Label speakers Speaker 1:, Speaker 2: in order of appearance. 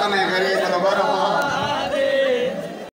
Speaker 1: कमे गरीब बरोबर हो